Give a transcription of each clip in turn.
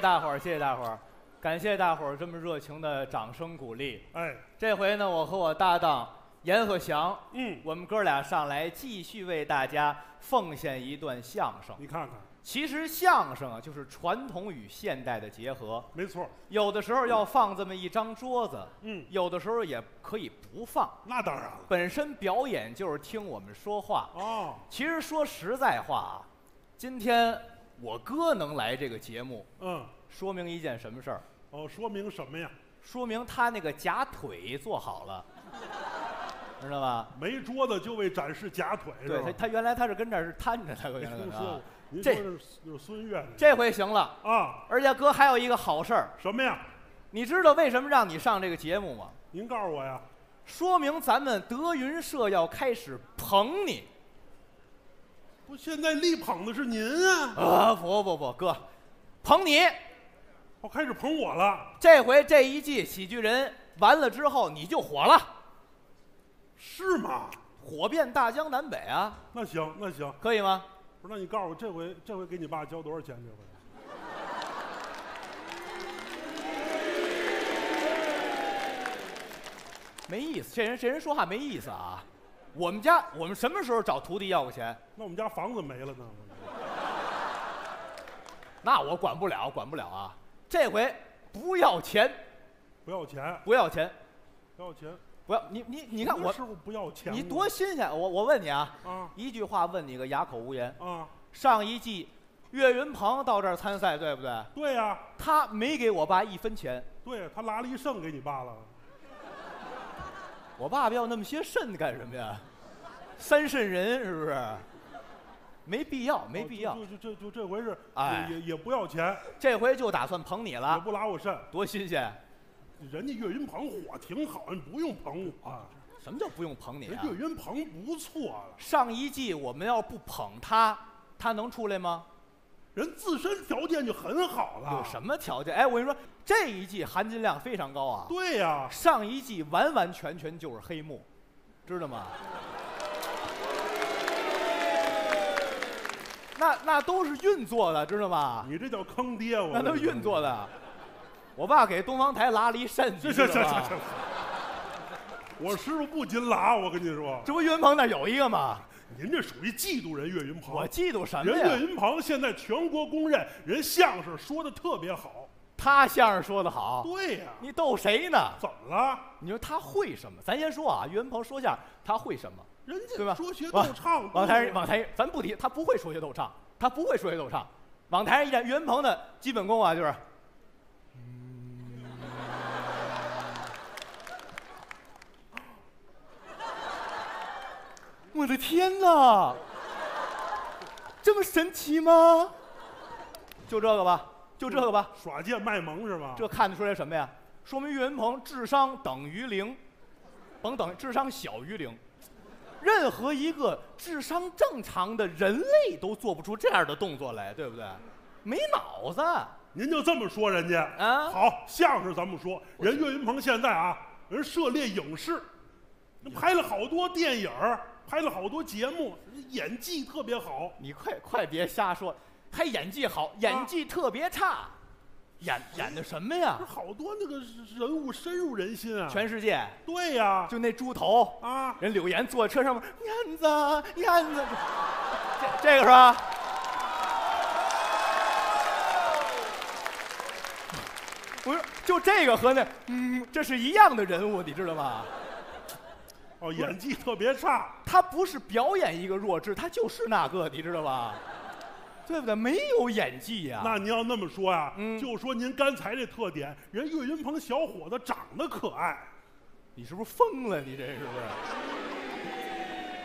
谢谢大伙儿，谢谢大伙儿，感谢大伙儿这么热情的掌声鼓励。哎，这回呢，我和我搭档阎鹤祥，嗯，我们哥俩上来继续为大家奉献一段相声。你看看，其实相声啊，就是传统与现代的结合。没错，有的时候要放这么一张桌子，嗯，有的时候也可以不放。那当然了。本身表演就是听我们说话。哦，其实说实在话啊，今天我哥能来这个节目，嗯，说明一件什么事儿？哦，说明什么呀？说明他那个假腿做好了，知道吧？没桌子就为展示假腿对他，？他原来他是跟这儿是摊着的，原来听说您这说是就是孙越这回行了。啊？而且哥还有一个好事儿，什么呀？你知道为什么让你上这个节目吗？您告诉我呀。说明咱们德云社要开始捧你不，现在力捧的是您啊！啊！不不不，哥，捧你！我开始捧我了，这回这一季喜剧人完了之后，你就火了，是吗？火遍大江南北啊！那行，那行。可以吗？不是，那你告诉我，这回这回给你爸交多少钱？这回？没意思，这人这人说话没意思啊！我们家我们什么时候找徒弟要过钱？那我们家房子没了呢。那我管不了，管不了啊！这回不要钱，不要钱，不要钱，不要钱。不要你你你看我，师傅不要钱？你多新鲜！我我问你啊，啊一句话问你个哑口无言。啊！上一季岳云鹏到这儿参赛，对不对？对呀、他没给我爸一分钱，对他拿了一胜给你爸了。我爸爸要那么些肾干什么呀？三肾人是不是？没必要，没必要。哦就就就就这回是，哎也也也不要钱，这回就打算捧你也了，不拉我肾。多新鲜！人家岳云鹏火挺好，你不用捧我。什么叫不用捧你啊？岳云鹏不错了，上一季我们要不捧他，他能出来吗？人自身条件就很好了。有什么条件？哎，我跟你说，这一季含金量非常高啊。对呀、上一季完完全全就是黑幕，知道吗？那那都是运作的，知道吗？你这叫坑爹！我那都是运作的。我爸给东方台拉了一肾，这你这这这知道吗这，我师傅不禁拉，我跟你说，这不岳云鹏那有一个吗？您这属于嫉妒人岳云鹏。我嫉妒什么人岳？云鹏现在全国公认，人相声说的特别好。他相声说的好，对呀、你逗谁呢？怎么了？你说他会什么？咱先说啊，岳云鹏说相声他会什么？人对吧家说学逗唱，往台上往台，咱不提，他不会说学逗唱，他不会说学逗唱。往台上一站，岳云鹏的基本功啊，就是，我的天哪，这么神奇吗？就这个吧，就这个吧，耍贱卖萌是吧？这看得出来什么呀？说明岳云鹏智商等于零，甭等，智商小于零。任何一个智商正常的人类都做不出这样的动作来，对不对？没脑子。您就这么说人家啊好，相声咱们说，人岳云鹏现在啊，人涉猎影视，拍了好多电影儿拍了好多节目，演技特别好。你快快别瞎说，还演技好，演技特别差，演演的什么呀这？好多那个人物深入人心啊！全世界对呀、就那猪头，啊，人柳岩坐车上面，燕子燕子，这这个是吧？不是，就这个和那，嗯，这是一样的人物，你知道吗？哦，演技特别差。他不是表演一个弱智，他就是那个，你知道吧？对不对？没有演技呀、那您要那么说呀、嗯就说您刚才这特点，人岳云鹏小伙子长得可爱，你是不是疯了？你这是不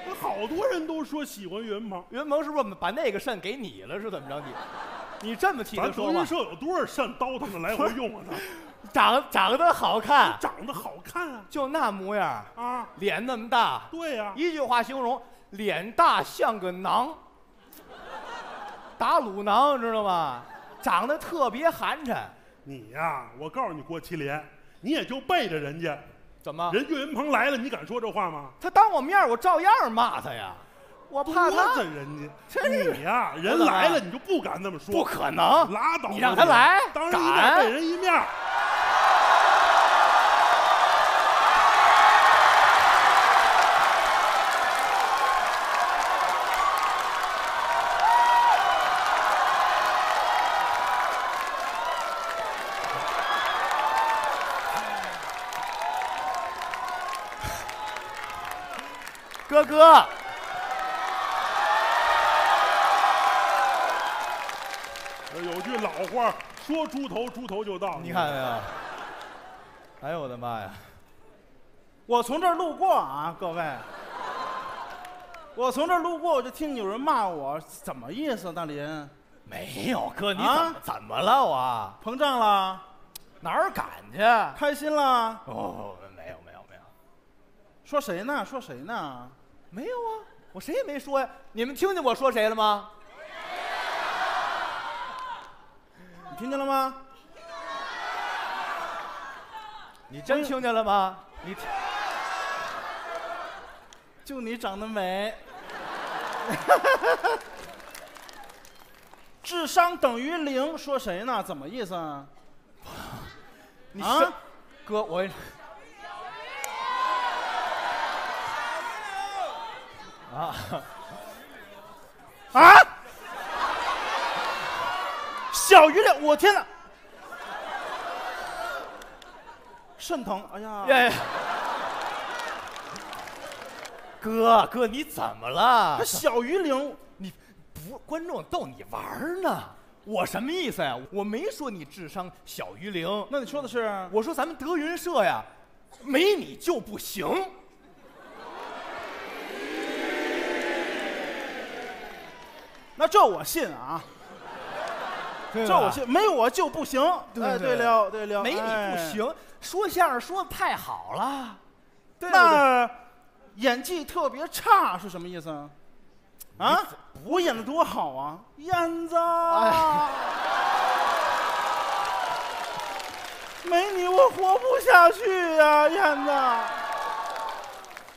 是？好多人都说喜欢岳云鹏。岳云鹏是不是把那个肾给你了？是怎么着？你你这么替他咱德？云社有多少扇刀他们来回用啊？他长长得好看，长得好看啊就那模样，啊！脸那么大，对呀、一句话形容，脸大像个囊，打卤囊，知道吗？长得特别寒碜，你呀、我告诉你，郭麒麟，你也就背着人家，怎么？人岳云鹏来了，你敢说这话吗？他当我面儿我照样骂他呀。多我怕他的人家，你呀、人来了你就不敢那么说，不可能，拉倒吧，你让他来当人一面敢背人一面。哥哥，说猪头，猪头就到。你看没有？哎呦我的妈呀！我从这儿路过啊，各位，我从这儿路过，我就听有人骂我，怎么意思？大林没有哥，你怎啊么、怎么了我？膨胀了，哪儿敢去？开心了？哦，没有没有没有说谁呢？说谁呢？没有啊，我谁也没说呀。你们听见我说谁了吗？你听见了吗？你真听见了吗？你听就你长得美，智商等于零，说谁呢？怎么意思啊？你啊哥我啊，啊！小鱼脸，我天哪！肾疼，哎呀！呀呀！哥哥，你怎么了他？小鱼灵，你不观众逗你玩呢？我什么意思呀？我没说你智商小于零，那你说的是？我说咱们德云社呀，没你就不行。那这我信啊，这这我信，没我就不行。哎，对对对了，对了，没你不哎。行。说相声说的太好了，对？那演技特别差是什么意思啊？啊，我演的多好啊，燕子。哎没你我活不下去呀、燕子。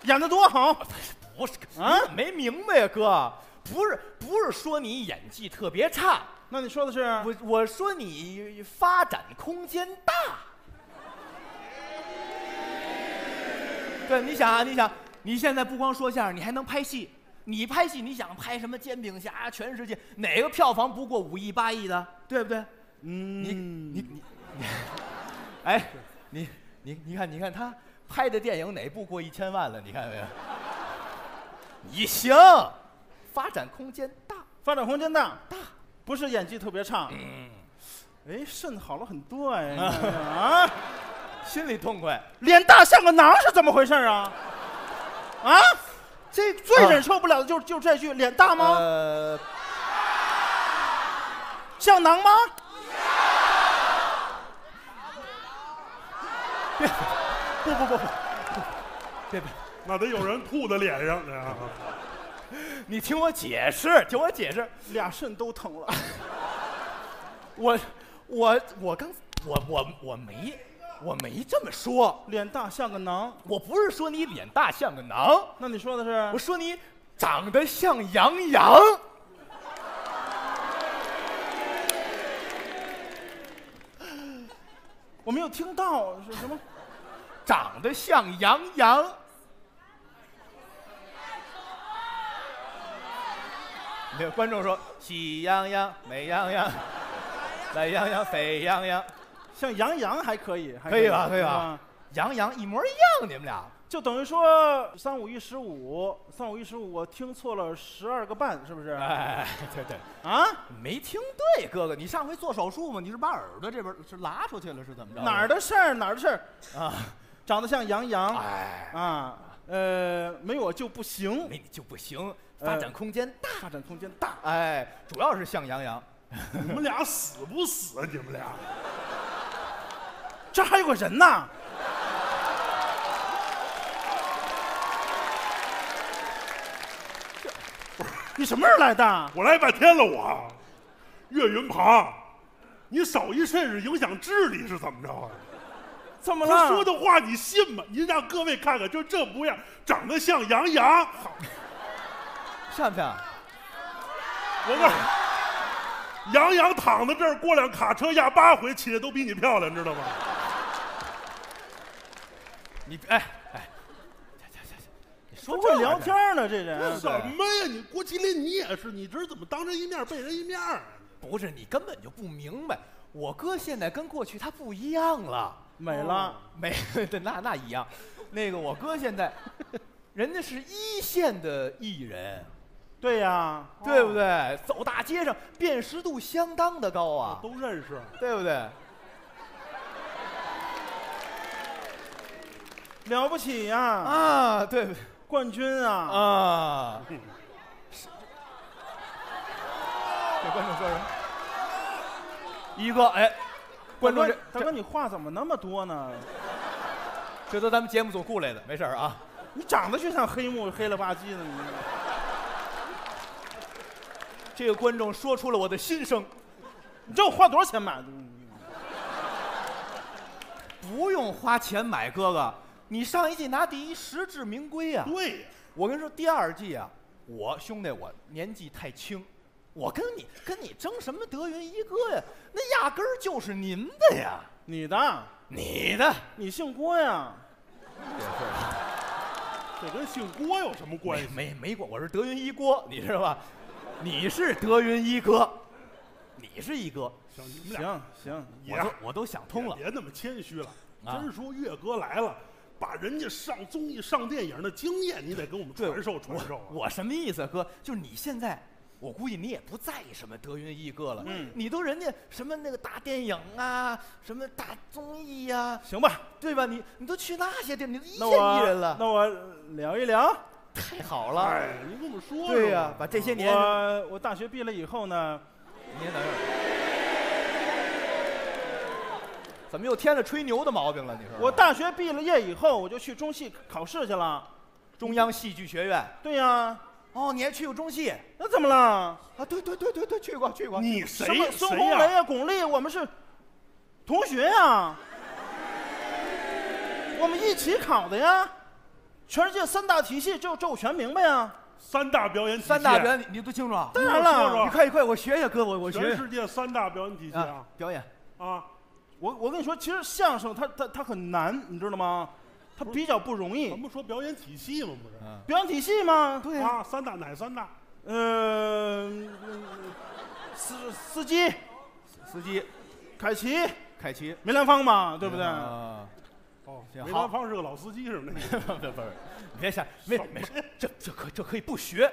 演的多好，不是啊没明白呀，哥？不是不是说你演技特别差，那你说的是？我我说你发展空间大。对，你想啊，你想，你现在不光说相声，你还能拍戏。你拍戏，你想拍什么《煎饼侠》《全世界》，哪个票房不过五亿八亿的，对不对？嗯，你你你，哎，你你你看，你看他拍的电影哪部过一千万了？你看没有？你行，发展空间大。发展空间大，大，不是演技特别差。嗯，哎，肾好了很多哎。啊，心里痛快。脸大像个囊是怎么回事啊？啊，这最啊忍受不了的就是就是这句脸大吗？呃，像囊吗？不不不不，别别，那得有人吐在脸上呢。你听我解释，听我解释。俩肾都疼了。我我我刚我我我没我没这么说，脸大像个囊，我不是说你脸大像个囊，那你说的是我？说你长得像杨洋。我没有听到是什么？长得像杨洋。那个观众说：“喜羊羊，美羊羊，懒羊羊，沸羊羊，像羊羊还可以，还可以吧？可以吧？？羊羊一模一样，你们俩。就等于说三五一十五，三五一十五，我听错了十二个半，是不是？哎，对对，啊，没听对，哥哥，你上回做手术吗？你是把耳朵这边是拉出去了，是怎么着？哪儿的事儿？哪儿的事儿？啊？长得像羊羊哎，啊，呃，没我就不行，没你就不行，发展空间大。发展空间大。哎，主要是像杨洋。你们俩死不死啊？你们俩 这还有个人呢，你什么时候来的？我来半天了，我岳云鹏，你少一肾是影响智力是怎么着啊？怎么了他说？的话你信吗？您让各位看看，就这模样，长得像杨洋。漂亮？我告诉你，杨洋躺在这儿，过辆卡车压八回，起来都比你漂亮，知道吗？你哎哎，行行行行，你说说这这聊天呢，这这人什么呀？你郭麒麟，你也是，你这怎么当人一面背人一面啊？不是你根本就不明白，我哥现在跟过去他不一样了。美了，美，对，那那一样。那个我哥现在，人家是一线的艺人，对呀，对不对？走大街上辨识度相当的高啊，都认识。对不对？了不起呀，啊，对不对？冠军啊，啊，嗯给观众说什么？一个，哎，观众大这哥大哥，你话怎么那么多呢？这都咱们节目组雇来的，没事儿啊。你长得就像黑幕，黑了吧唧的你。这个观众说出了我的心声，你知道我花多少钱买的？不用花钱买，哥哥，你上一季拿第一，实至名归啊。对呀，我跟你说，第二季啊，我兄弟我年纪太轻，我跟你跟你争什么德云一哥呀？那压根儿就是您的呀，你的，你的。你姓郭呀？这跟姓郭有什么关系？没没关，我是德云一郭，你知道吧？你是德云一哥，你是一哥，行，你们俩行行，我都我都想通了。别那么谦虚了。啊真说岳哥来了，把人家上综艺、上电影的经验，你得给我们传授传授啊。我我什么意思，哥？就是你现在，我估计你也不在意什么德云一哥了。嗯你都人家什么那个大电影啊，什么大综艺呀、行吧，对吧？你你都去那些地儿，你都一线艺人了，那我聊一聊。太好了。哎，你跟我们说说。对呀、把这些年，我我大学毕了以后呢，您等会儿。怎么又添了吹牛的毛病了？你说我大学毕了业以后，我就去中戏考试去了。中央戏剧学院对呀，哦，你还去过中戏那怎么了？啊？对对对对对，去过去过。你什谁么孙谁？红雷呀、巩俐，我们是同学呀，我们一起考的呀。全世界三大体系，这这我全明白呀。三大表演体系。三大表演，你你都清楚啊？当然了说你快快，我学学哥，我我学学全世界三大表演体系啊啊！表演。啊，我我跟你说，其实相声它它它很难，你知道吗？它比较不容易咱。不说表演体系吗？不是。嗯，表演体系吗？对啊，三大哪三大？呃，司司机、司机凯奇、凯奇，梅兰芳嘛，对不对？梅兰芳是个老司机是吗？那个 不是不，你别想，没没事，这这可这可以不学，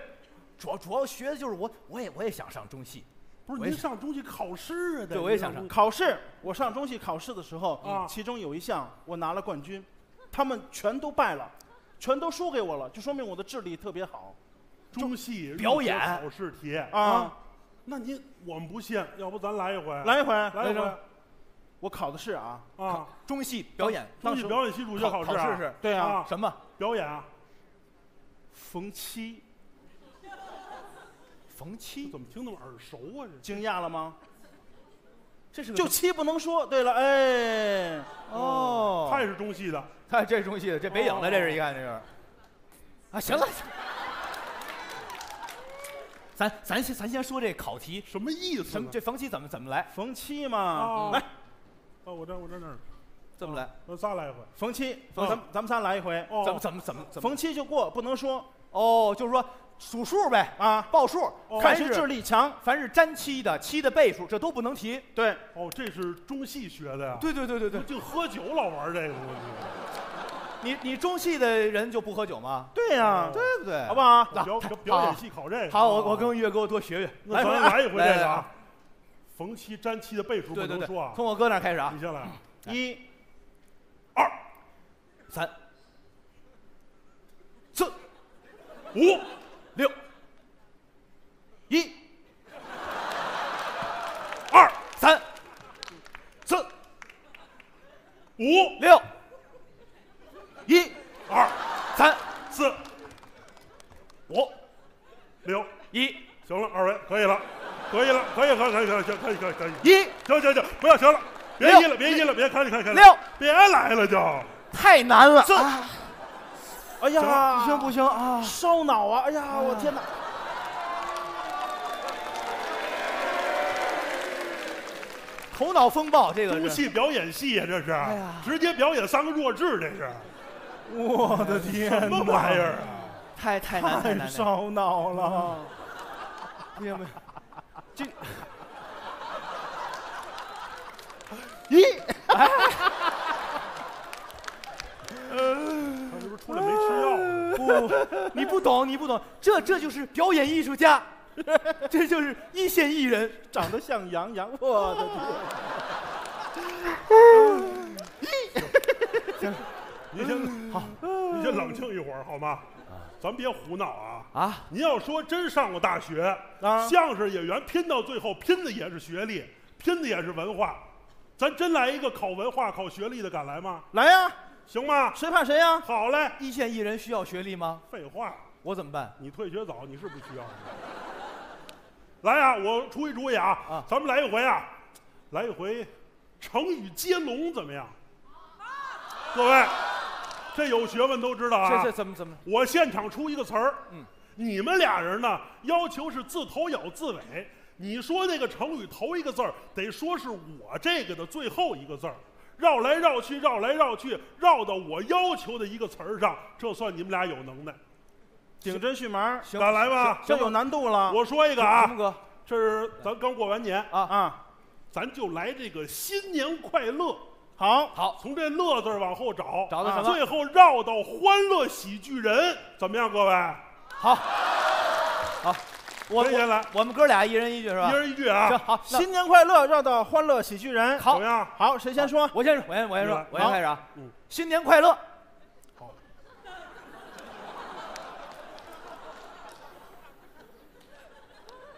主要主要学的就是我我也我也想上中戏，不是您上中戏考试啊？对我也想上考试，我上中戏考试的时候，啊其中有一项我拿了冠军，他们全都败了，全都输给我了，就说明我的智力特别好中戏表演考试题啊。那您我们不信，要不咱来一回？来一回，来一回我考的是啊，啊！中戏表演当时中戏表演系入学考试啊对啊，啊，什么？表演啊？冯七，冯七，怎么听那么耳熟啊？这惊讶了吗？这是个就七不能说。对了，哎，哦，他也是中戏的，他这是中戏的，这北影的，这是一看这是。啊，行了，咱咱先咱先说这考题，什么意思？什么这冯七怎么怎么来？冯七嘛，啊？来，哦，我这我这那儿，怎么来？咱仨来一回。逢七，逢咱咱们仨来一回，哦，怎么怎么怎么怎么？逢七就过，不能说哦，就是说数数呗，啊，报数，看谁智力强。凡是沾七的，七的倍数，这都不能提。对，哦，这是中戏学的呀？对对对对对，就喝酒老玩这个东西。你你中戏的人就不喝酒吗？对呀，哦对不对？好不好？表表表演系考这个。好，我啊我跟岳哥多学学。那咱回啊来一回来来来这个啊。逢七沾七的倍数不对对。对能说啊，。从我哥那儿开始啊。你，先来啊。一、二、三、四、五、六、一、二、三、四、五、六、可以可以可以可以可以一行行行不要行了别一了别一了别开了开了六别来了就太难了这哎呀不行不行啊烧脑啊哎呀我天呐头脑风暴这个游戏表演系啊这是直接表演三个弱智这是我的天什么玩意儿太太难太烧脑了不行不这咦，他是不是出来没吃药啊？不，你不懂，你不懂，这这就是表演艺术家，这就是一线艺人。长得像杨洋，我的天！您先好，您先冷静一会儿好吗？咱别胡闹啊！啊，您要说真上过大学，啊相声演员拼到最后拼的也是学历，拼的也是文化。咱真来一个考文化、考学历的，敢来吗？来呀，行吗？谁怕谁呀？好嘞。一线艺人需要学历吗？废话，我怎么办？你退学早，你是不需要。来呀、我出一主意啊，啊咱们来一回啊，来一回成语接龙怎么样？各位，这有学问都知道啊。这这怎么怎么？我现场出一个词儿，嗯，你们俩人呢，要求是自头咬自尾。你说那个成语头一个字儿，得说是我这个的最后一个字儿，绕来绕去，绕来绕去，绕到我要求的一个词儿上，这算你们俩有能耐。顶针续麻，行，敢来吧这有难度了。我说一个啊，哥这是咱刚过完年，啊？啊，咱就来这个新年快乐，好，好，从这乐字儿往后找，找到什么最后绕到欢乐喜剧人，怎么样，各位？好，好，我谁先来我我们哥俩一人一句是吧一？人一句啊行，啊，好，新年快乐，绕到欢乐喜剧人。好怎么样？好，谁先说？我先说，我先我先说，我先开始啊嗯。新年快乐！好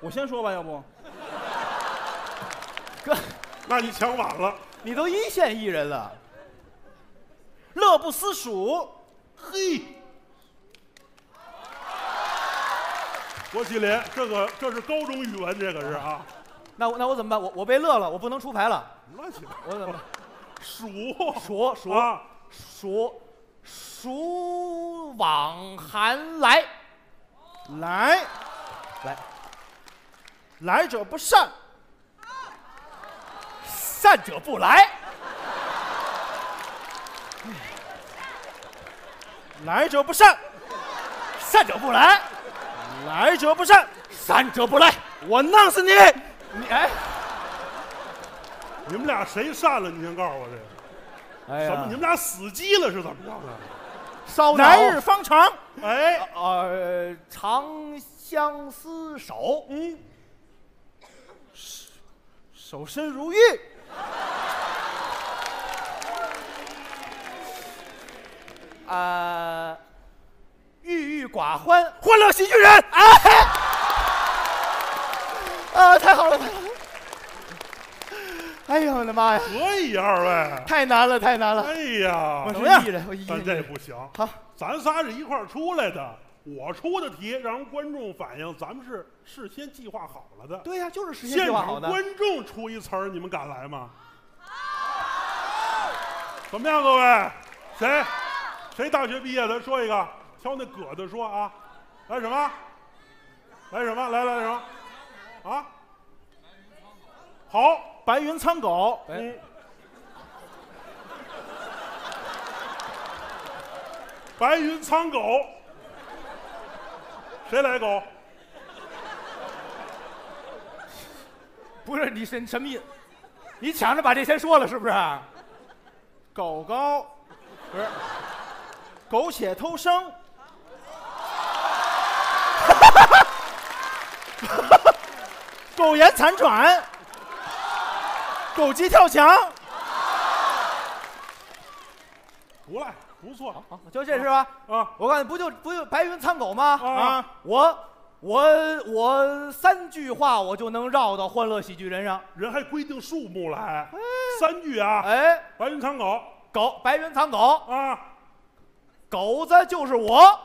我先说吧，要不？哥，那你抢晚了。你都一线艺人了，乐不思蜀，嘿，郭麒麟，这个这是高中语文，这个是啊，那我那我怎么办？我我被乐了，我不能出牌了，乱七八我怎么办？数数数啊，数数往寒来，来。来，来者不善，善者不来，来者不善，善者不来，来者不善，善者不来。我弄死你！你哎，你们俩谁善了？你先告诉我这个。哎什么？你们俩死机了是怎么着的？烧脑来日方长，哎，呃，长相厮守，嗯，守身如玉，啊，郁郁寡欢，欢乐喜剧人。啊，太好了，太好了！哎呦我的妈呀，可以二位。太难了，太难了！哎呀我，是艺人，我一但人这不行，好，咱仨是一块儿出来的。我出的题让观众反映，咱们是事先计划好了的。对呀、就是事先现计划好的。场观众出一词儿，你们敢来吗？怎么样，各位？谁？谁大学毕业的？说一个，挑那葛的说啊。来什么？来什么？来来什么？啊？好，白云苍狗，哎嗯。白云苍狗，谁来狗？不是你什什么意思？你抢着把这先说了是不是？狗狗，不是，苟且偷生，苟延残喘，狗急跳墙，不赖，不错好，就这是吧？啊我告诉你，不就不就白云苍狗吗？啊！我我我三句话我就能绕到欢乐喜剧人上。人还规定数目来，三句啊。哎，白云苍狗狗白云苍狗，啊，狗子就是我。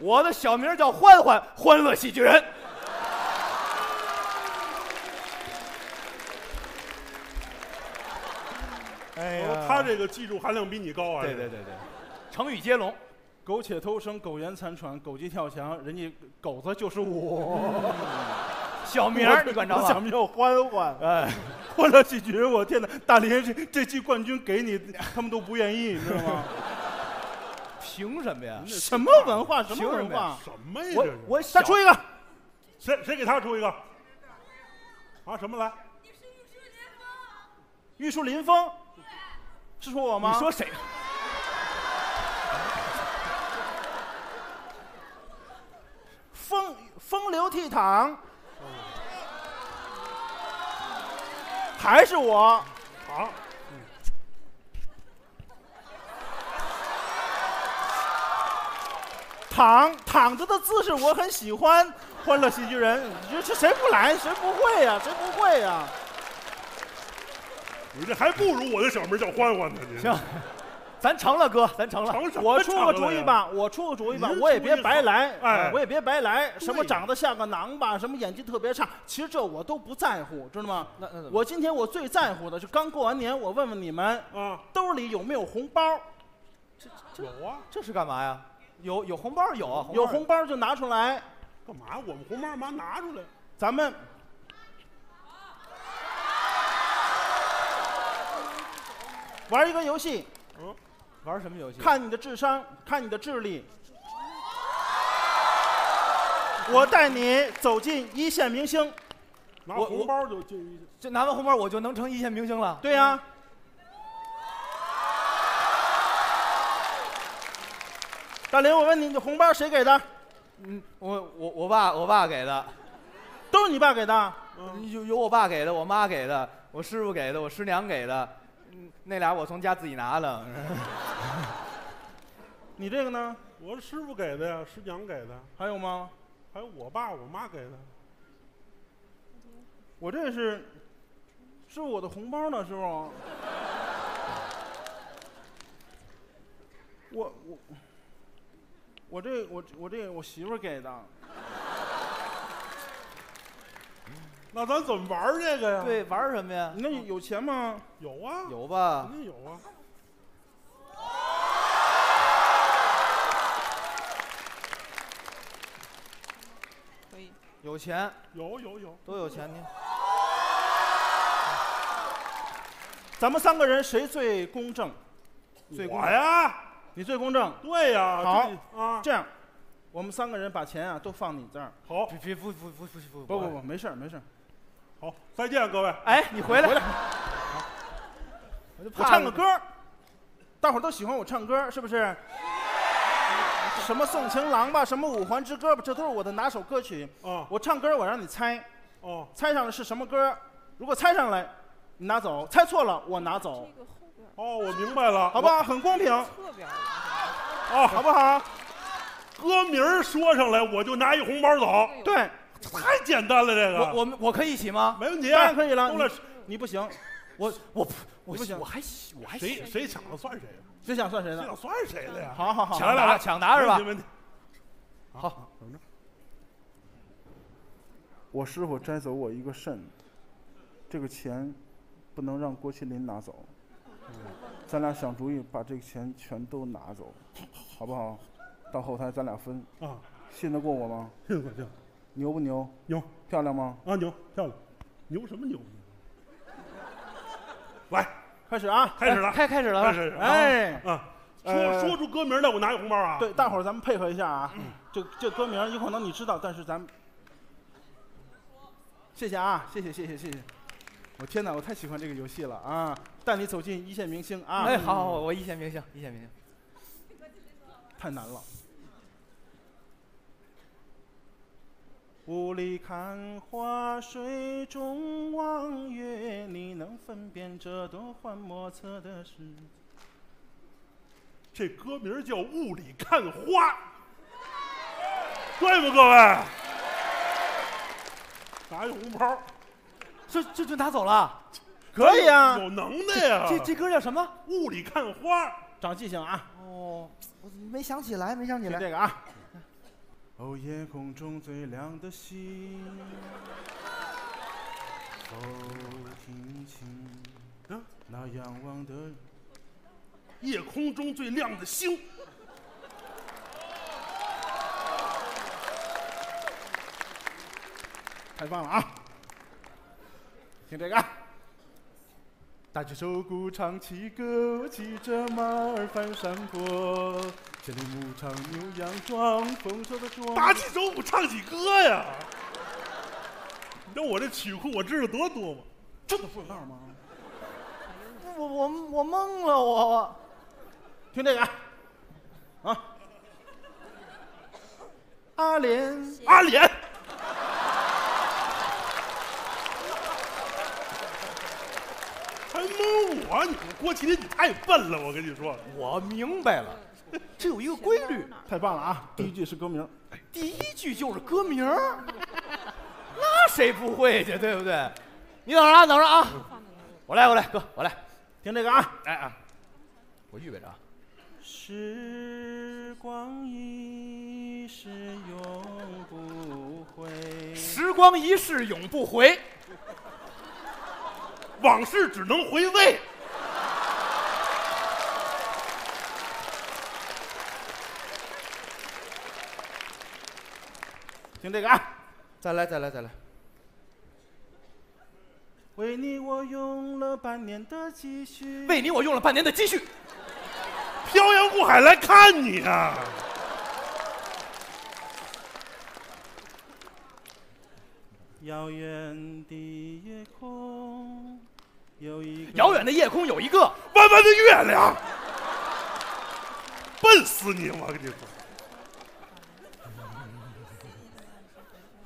我的小名叫欢欢，欢乐喜剧人。哎哦他这个技术含量比你高啊！对对对对，成语接龙。苟且偷生，苟延残喘，狗急跳墙，人家狗子就是我。小名儿你管着吗？小名叫欢欢，哎，欢乐喜剧人，我天哪！大连这这季冠军给你，他们都不愿意，你知道吗？凭什么呀？什么文化？什么文化？什么呀？我我再出一个，谁谁给他出一个？啊，什么来？玉树临风，是说我吗？你说谁？风风流倜傥，还是我？好，躺躺着的姿势我很喜欢。欢乐喜剧人，这这谁不来？谁不会呀、谁不会呀、你这还不如我的小名叫欢欢呢。你行，咱成了哥，咱成了。成什么我出个主？意吧，我出个主意吧，我也别白来，哎我也别白来。什么长得像个囊吧，什么演技特别差，其实这我都不在乎，知道吗？那那我今天我最在乎的是刚过完年，我问问你们啊，兜里有没有红包？有啊，这是干嘛呀？有有红包有啊，有红包就拿出来，干嘛？我们红包干嘛拿出来。咱们玩一个游戏，嗯，玩什么游戏？看你的智商，看你的智力。我带你走进一线明星。拿我红包就进一线这拿完红包我就能成一线明星了。对呀、大林，我问你，你红包谁给的？嗯，我我我爸我爸给的，都是你爸给的。有有我爸给的，我妈给的，我师傅给的，我师娘给的，嗯，那俩我从家自己拿了。你这个呢？我是师傅给的呀，师娘给的，还有吗？还有我爸我妈给的。我这是，是我的红包呢，师傅。我我我这我我这我媳妇儿给的。那咱怎么玩这个呀？，对，玩什么呀？你那有钱吗？有啊，有吧肯？定有啊。可以。有钱，有有有，都有钱。你咱们三个人谁最公正？最公我。呀，你最公正。对呀，好这啊，这样，我们三个人把钱啊都放你这儿。好，别别不不不不不不不不，没事儿没事儿。好，再见各位。哎，你回来，回来，我就怕了唱个歌，大伙儿都喜欢我唱歌，是不是？什么送情郎吧，什么五环之歌吧，这都是我的拿手歌曲。哦，我唱歌我让你猜，哦，猜上了是什么歌？如果猜上来，你拿走；猜错了，我拿走，这个后边哦，我明白了，好不好？很公平，侧边哦，好不好？歌名儿说上来，我就拿一红包走，对，太简单了，这个我我们我可以一起吗？没问题，当然可以了。你你不行，我我不我不行我还我还谁谁抢了算谁的，谁想算谁的？谁想算谁的呀？好好好，抢答来来来抢答是吧没问题，好，怎么着？我师傅摘走我一个肾，这个钱不能让郭麒麟拿走，咱俩想主意把这个钱全都拿走，好不好？到后台咱俩分，啊，信得过我吗？行行行，牛不牛？牛漂亮吗？啊牛，漂亮，牛什么牛？来，开始啊！开始了，开开始了，开始，哎，啊，呃说说出歌名来，我拿一红包啊。对，大伙儿咱们配合一下啊。这这歌名有可能你知道，但是咱们谢谢啊，谢谢谢谢谢谢。我天哪，我太喜欢这个游戏了啊！带你走进一线明星啊！哎，好好，我一线明星，一线明星。太难了。雾里看花，水中望月，你能分辨这多幻莫测的事？这歌名叫《雾里看花》，对吗，各位？拿一红包，这这就拿走了。可以啊，有能耐呀！这这歌叫什么？雾里看花，长记性啊！哦，我没想起来，没想起来。这个啊。哦，夜空中最亮的星，哦，听清啊那仰望的夜空中最亮的星。太棒了啊！听这个啊。打起手鼓，唱起歌，我骑着马儿翻山坡，千里牧场牛羊壮，丰收的庄。打起手鼓，唱起歌呀！你知道我这曲库我知道多多吗？这都不知道吗？我我我懵了，我我听这个啊，啊，阿莲，阿莲，蒙我？你郭麒麟，你太笨了！我跟你说，我明白了，这有一个规律，太棒了啊！第一句是歌名，第一句就是歌名，那谁不会去，对不对？你等着啊，等着啊，我来，我来，哥，我来，听这个啊，来啊，我预备着啊。时光一逝永不回，时光一逝永不回，往事只能回味。听这个啊，再来，再来，再来。为你我用了半年的积蓄，为你我用了半年的积蓄，漂洋过海来看你啊！遥远的夜空有一个遥远的夜空有一个弯弯的月亮，笨死你！我跟你说，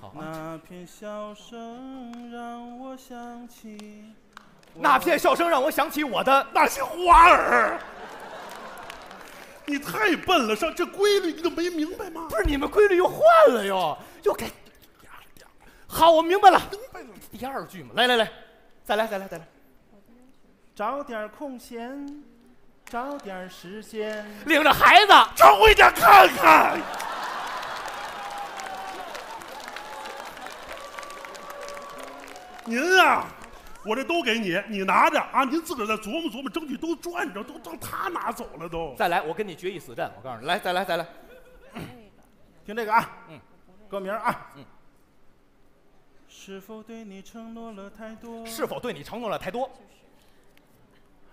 好啊，那片笑声让我想起我那片笑声让我想起我的那些花儿，你太笨了，上这规律你都没明白吗？不是你们规律又换了又又改。好，我明白了。第二句嘛，来来来，再来再来再来。找点空闲，找点时间，领着孩子，常回家看看。您啊，我这都给你，你拿着啊，您自个儿再琢磨琢磨，争取都赚着，都让他拿走了都。再来，我跟你决一死战。我告诉你，来再来再来。听这个啊，嗯，歌名啊，嗯，是否对你承诺了太多？是否对你承诺了太多？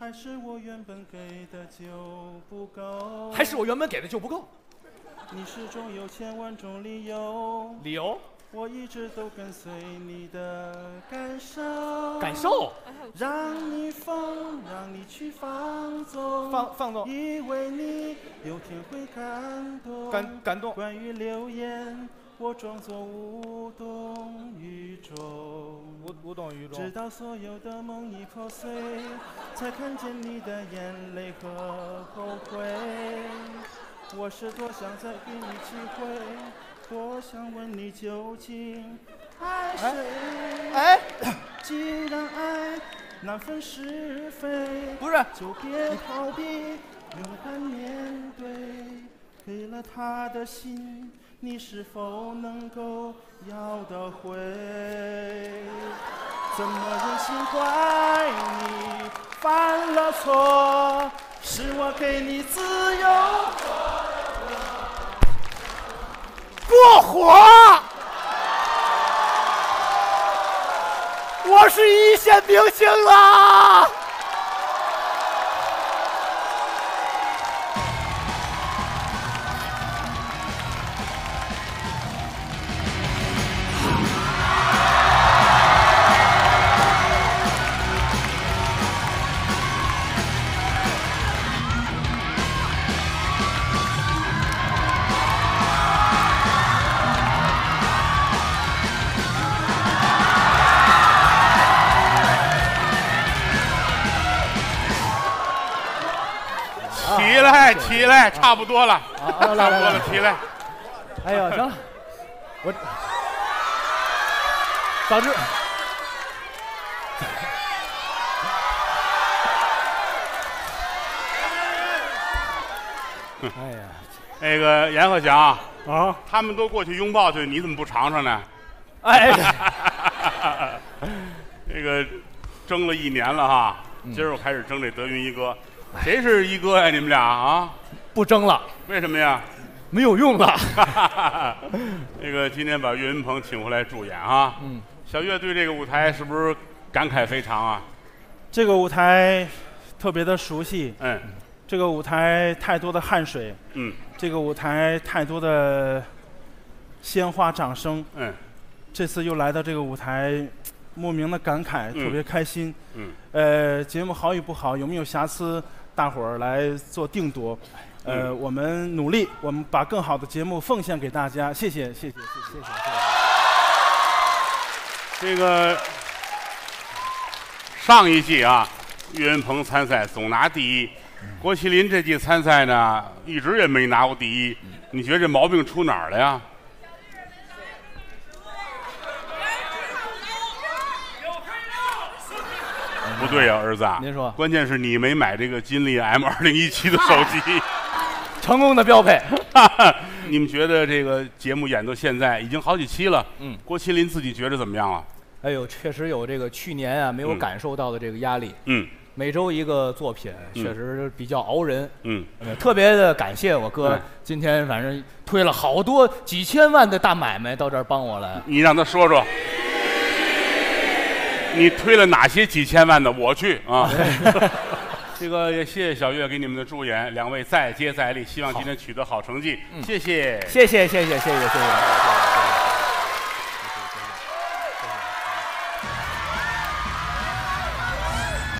还是我原本给的就不够？还是我原本给的就不够？你始终有千万种理由，理由、我一直都跟随你的感受，感受、让你疯，让你去放纵，放放纵、以为你有天会感动，感感动。关于流言，我装作无动于衷。无无动于直到所有的梦已破碎，才看见你的眼泪和后悔。我是多想再给你机会，多想问你究竟爱谁？哎，既然爱难分是非，不是，就别逃避，勇敢面对。给了他的心，你是否能够要得回？怎么忍心怪你犯了错？是我给你自由。过火！我是一线明星啊！差不多了，啊，差不多了，起来。哎呦，行了，我早知 哎呀，那个阎鹤祥，啊，他们都过去拥抱去，你怎么不尝尝呢？哎，那个争了一年了哈，嗯今儿我开始争这德云一哥，谁是一哥呀？你们俩啊？不争了，为什么呀？没有用了。那个今天把岳云鹏请回来助演啊，嗯，小岳对这个舞台是不是感慨非常啊？这个舞台特别的熟悉，嗯这个舞台太多的汗水，嗯这个舞台太多的鲜花掌声。嗯这次又来到这个舞台，莫名的感慨，嗯特别开心。嗯，呃，节目好与不好，有没有瑕疵，大伙儿来做定夺。呃，嗯我们努力，我们把更好的节目奉献给大家。谢谢，谢谢，谢谢，谢谢。谢谢这个上一季啊，岳云鹏参赛总拿第一，郭麒麟这季参赛呢，一直也没拿过第一。你觉得这毛病出哪儿了呀？不对呀、儿子啊！您说关键是你没买这个金立 M 二零一七的手机。成功的标配。你们觉得这个节目演到现在已经好几期了，嗯，郭麒麟自己觉得怎么样了？哎呦，确实有这个去年啊没有嗯感受到的这个压力。嗯每周一个作品，嗯确实比较熬人。嗯，呃，特别的感谢我哥嗯，今天反正推了好多几千万的大买卖到这儿帮我来。你让他说说，你推了哪些几千万的？我去啊！这个也谢谢小月给你们的助演，两位再接再厉，希望今天取得好成绩。谢谢，谢谢，谢谢，谢谢，谢谢。谢谢谢谢谢谢